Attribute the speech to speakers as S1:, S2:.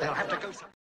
S1: They'll have to go somewhere.